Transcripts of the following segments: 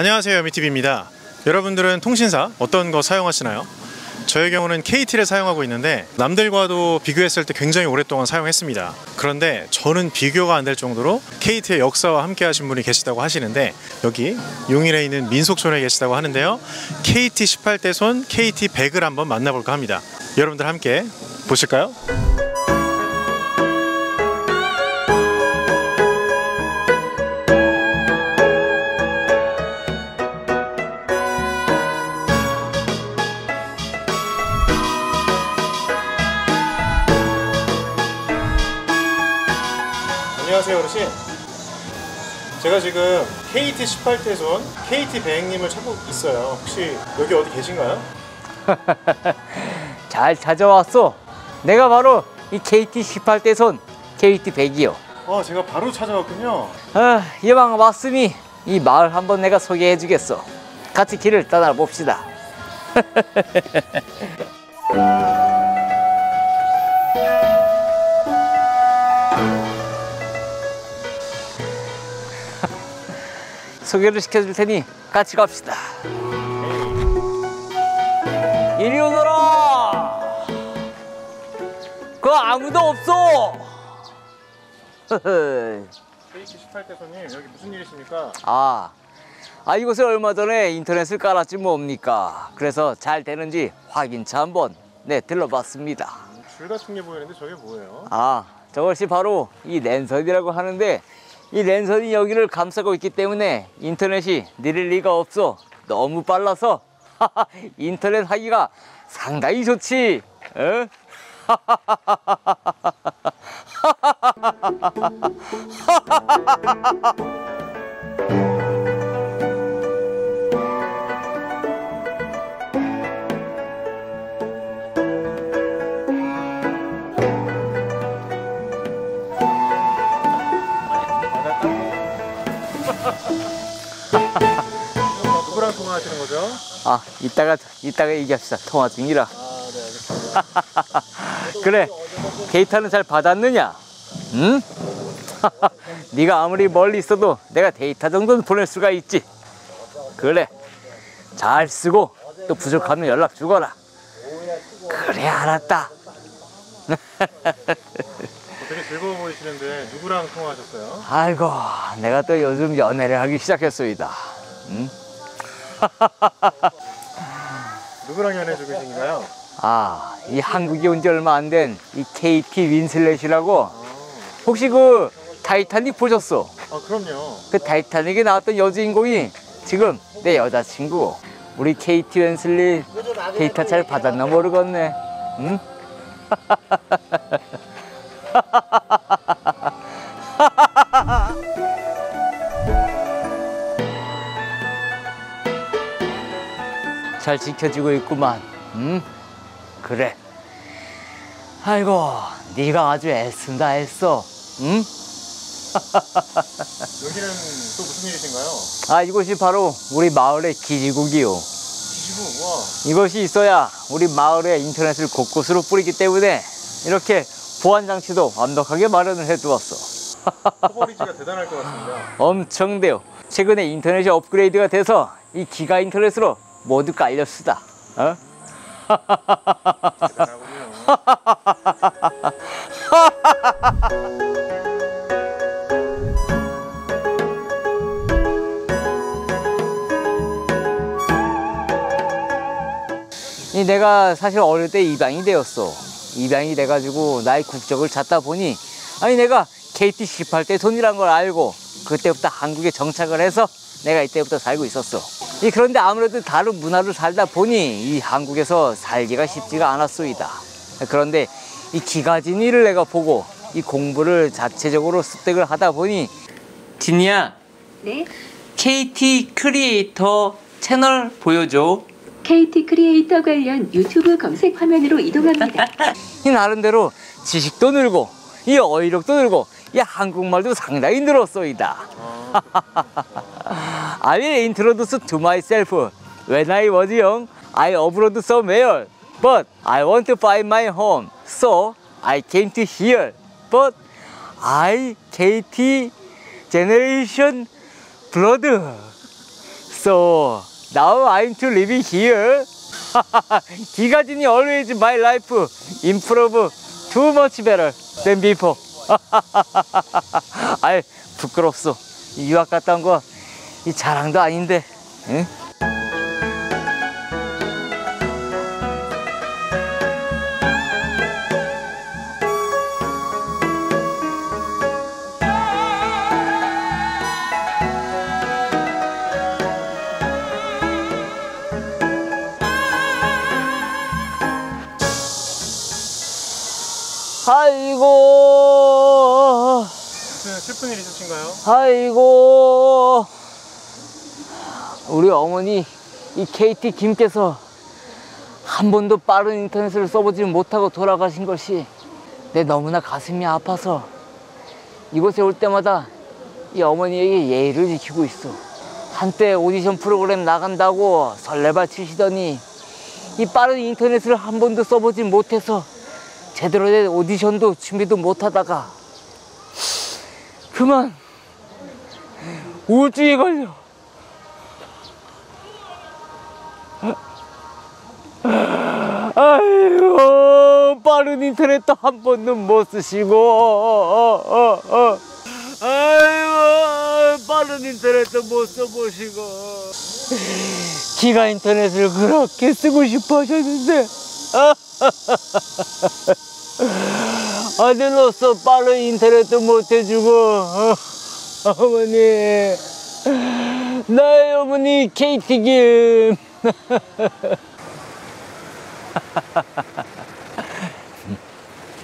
안녕하세요 여미TV입니다 여러분들은 통신사 어떤 거 사용하시나요? 저의 경우는 KT를 사용하고 있는데 남들과도 비교했을 때 굉장히 오랫동안 사용했습니다 그런데 저는 비교가 안 될 정도로 KT의 역사와 함께 하신 분이 계시다고 하시는데 여기 용인에 있는 민속촌에 계시다고 하는데요 KT 18대 손 KT 100을 한번 만나볼까 합니다 여러분들 함께 보실까요? 안녕하세요 어르신 제가 지금 KT 18태손 KT 배행님을 찾고 있어요 혹시 여기 어디 계신가요? 잘 찾아왔어. 내가 바로 이 KT 18대 손 KT 100이요. 어 제가 바로 찾아왔군요 아, 이왕 왔으니 이 마을 한번 내가 소개해 주겠어. 같이 길을 떠나 봅시다. 소개를 시켜줄 테니 같이 갑시다. 이리 오너라! 그 아무도 없어! KT 18태손님 여기 무슨 일이십니까? 아, 아 이곳에 얼마 전에 인터넷을 깔았지 뭡니까? 그래서 잘 되는지 확인차 한번 네 들러봤습니다. 줄 같은 게 보이는데 저게 뭐예요? 아, 저것이 바로 이 랜선이라고 하는데 이 랜선이 여기를 감싸고 있기 때문에 인터넷이 느릴 리가 없어. 너무 빨라서 인터넷 하기가 상당히 좋지. 어? 아, 이따가 이따가 얘기합시다. 통화 중이라. 아네 알겠습니다 그래 데이터는 잘 받았느냐? 응? 네가 아무리 멀리 있어도 내가 데이터 정도는 보낼 수가 있지. 그래 잘 쓰고 또 부족하면 연락 주거라. 그래 알았다. 되게 즐거워 보이시는데 누구랑 통화하셨어요? 아이고 내가 또 요즘 연애를 하기 시작했소이다. 응? 누구랑 연애 중이신가요? 아, 이 한국에 온 지 얼마 안 된 이 KT 윈슬렛이라고 혹시 그 타이타닉 보셨어? 아 그럼요 그 타이타닉에 나왔던 여주인공이 지금 내 여자친구 우리 KT 윈슬렛 데이터 잘 받았나 모르겠네 응? 잘 지켜주고 있구만 응? 그래 아이고 네가 아주 애쓴다 애써 응? 여기는 또 무슨 일이신가요? 아 이곳이 바로 우리 마을의 기지국이요 기지부 와 이것이 있어야 우리 마을에 인터넷을 곳곳으로 뿌리기 때문에 이렇게 보안 장치도 완벽하게 마련을 해 두었어. 커버리지가 대단할 것 같습니다 엄청 돼요. 최근에 인터넷이 업그레이드가 돼서 이 기가 인터넷으로 모두 깔려 쓰다. 이 내가 사실 어릴 때 입양이 되었어. 입양이 돼가지고 나의 국적을 찾다 보니 아니 내가 KT 18대 손이란 걸 알고 그때부터 한국에 정착을 해서 내가 이때부터 살고 있었어. 이 그런데 아무래도 다른 문화를 살다 보니 이 한국에서 살기가 쉽지가 않았소이다. 그런데 이 기가지니를 내가 보고 이 공부를 자체적으로 습득을 하다 보니 지니야 네, KT 크리에이터 채널 보여줘. KT 크리에이터 관련 유튜브 검색 화면으로 이동합니다. 이 나름대로 지식도 늘고 이 어휘력도 늘고 이 한국말도 상당히 늘었소이다. I will introduce to myself. When I was young, I abroad somewhere, but I want to find my home. So I came to here. But I KT generation blood. So now I'm to living here. 기가진이 always my life improve too much better than before. 아이 부끄럽소. 이 유학 갔다 온 거 이 자랑도 아닌데. 응? 아이고 무슨 슬픈 일 있으신가요? 아이고 우리 어머니 이 KT 김께서 한 번도 빠른 인터넷을 써보지 못하고 돌아가신 것이 내 너무나 가슴이 아파서 이곳에 올 때마다 이 어머니에게 예의를 지키고 있어 한때 오디션 프로그램 나간다고 설레발 치시더니 이 빠른 인터넷을 한 번도 써보지 못해서 제대로 된 오디션도 준비도 못하다가 그만 우울증에 걸려. 빠른 인터넷도 한 번도 못 쓰시고. 어, 어, 어. 아이고 빠른 인터넷도 못 써보시고. 기가 인터넷을 그렇게 쓰고 싶어 하셨는데. 아들로서 빠른 인터넷도 못 해주고. 어, 어머니. 나의 어머니 케이티 김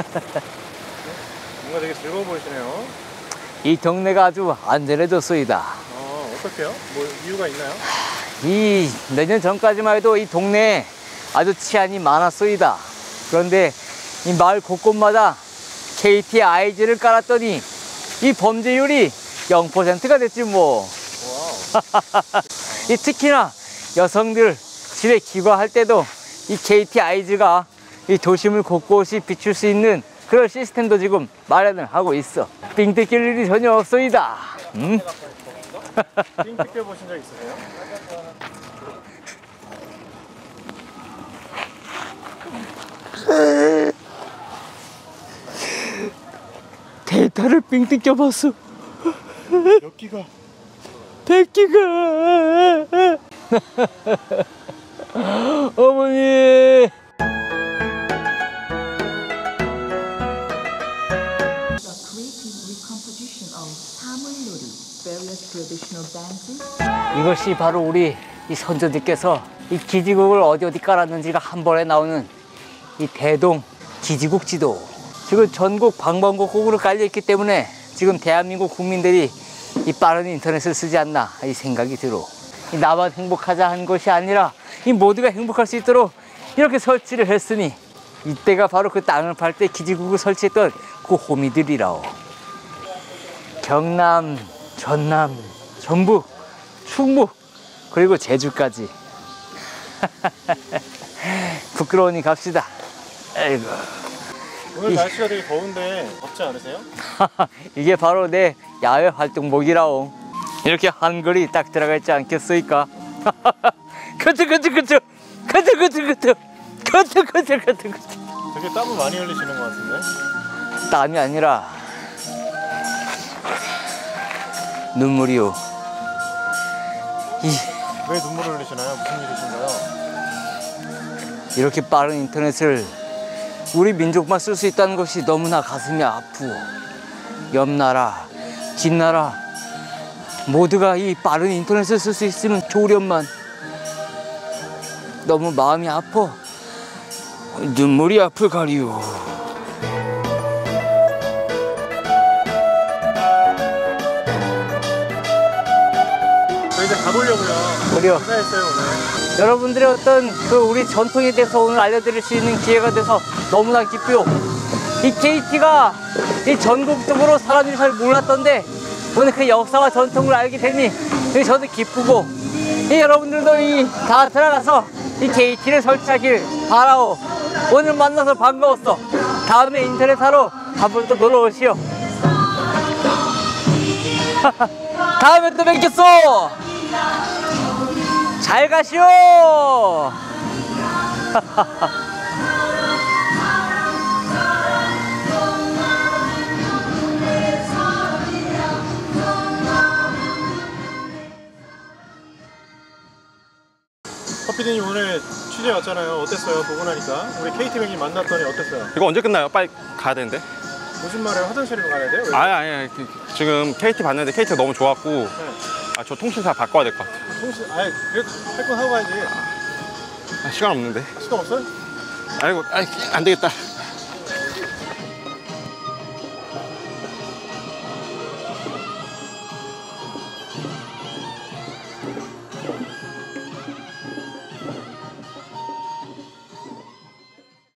뭔가 되게 즐거워 보이시네요. 이 동네가 아주 안전해졌소이다. 어, 어떻게요? 뭐 이유가 있나요? 이몇년 전까지만 해도 이 동네에 아주 치안이 많았소이다. 그런데 이 마을 곳곳마다 KT 아이즈를 깔았더니 이 범죄율이 0%가 됐지 뭐. 이 특히나 여성들 집에 귀가할 때도 이 KT 아이즈가 이 도심을 곳곳이 비출 수 있는 그런 시스템도 지금 마련을 하고 있어. 삥 뜯길 일이 전혀 없소이다. 음? 띵 특별 보신 적 있으세요? 데이터를 삥 뜯겨 봤어. 몇 기가? 백기가 어머니 이것이 바로 우리 이 선조들께서 이 기지국을 어디 어디 깔았는지가 한 번에 나오는 이 대동 기지국 지도. 지금 전국 방방곡 곡으로 깔려 있기 때문에 지금 대한민국 국민들이 이 빠른 인터넷을 쓰지 않나 이 생각이 들어. 이 나만 행복하자 한 것이 아니라 이 모두가 행복할 수 있도록 이렇게 설치를 했으니 이때가 바로 그 땅을 팔 때 기지국을 설치했던 그 호미들이라오. 경남, 전남, 전북, 충북 그리고 제주까지. 부끄러우니 갑시다. 아이고. 오늘 날씨가 되게 더운데 덥지 않으세요? 이게 바로 내 야외 활동복이라오 이렇게 한글이 딱 들어가 있지 않겠소이까? 그트 그트 그트 그트 그트 그트 그트 그트 그트 그트 되게 땀을 많이 흘리시는 것 같은데? 땀이 아니라 눈물이요 이 왜 눈물을 흘리시나요? 무슨 일이신가요? 이렇게 빠른 인터넷을 우리 민족만 쓸 수 있다는 것이 너무나 가슴이 아프고 옆 나라, 뒷나라 모두가 이 빠른 인터넷을 쓸 수 있으면 좋으련만 너무 마음이 아파 눈물이 앞을 가리요 저 이제 가보려고요. 그래요 감사했어요 오늘. 여러분들의 어떤 그 우리 전통에 대해서 오늘 알려드릴 수 있는 기회가 돼서 너무나 기쁘요. 이 KT가 이 전국적으로 사람들이 잘 몰랐던데 오늘 그 역사와 전통을 알게 되니 이 저도 기쁘고 이 여러분들도 이 다 들어가서 이 KT를 설치하길 바라오. 오늘 만나서 반가웠어. 다음에 인터넷 하러 한번 또 놀러 오시오. 다음에 또 뵙겠소. 잘 가시오. 커피디님 오늘 취재 왔잖아요. 어땠어요? 보고 나니까 우리 KT 백님 만났더니 어땠어요? 이거 언제 끝나요? 빨리 가야 되는데. 무슨 말을 화장실로 가야 돼요? 왜? 아니 아니 지금 KT 봤는데 KT가 너무 좋았고 네. 아 저 통신사 바꿔야 될 것 같아. 통신 아니 그래도 할 건 하고 가야지. 아, 시간 없는데. 시간 없어요? 아이고 아이, 안 되겠다.